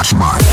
Flashback.